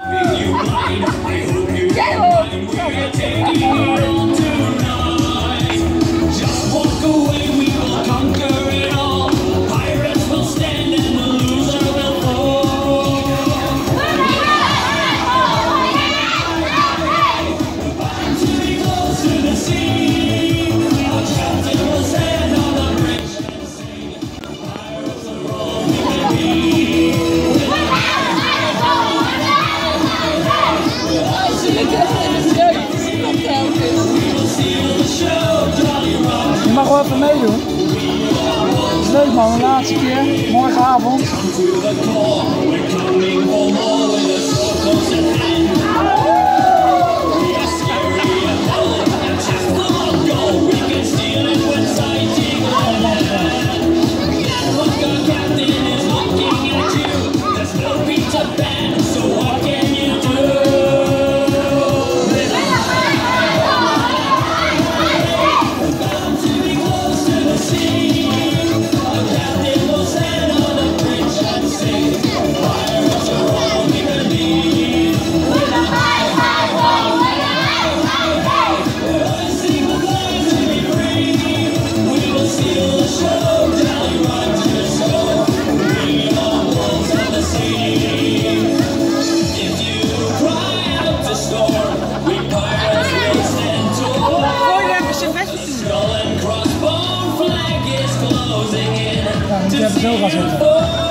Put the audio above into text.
You, you, you, wel even meedoen. Leuk man, de laatste keer. Morgenavond. 活躍しようかそう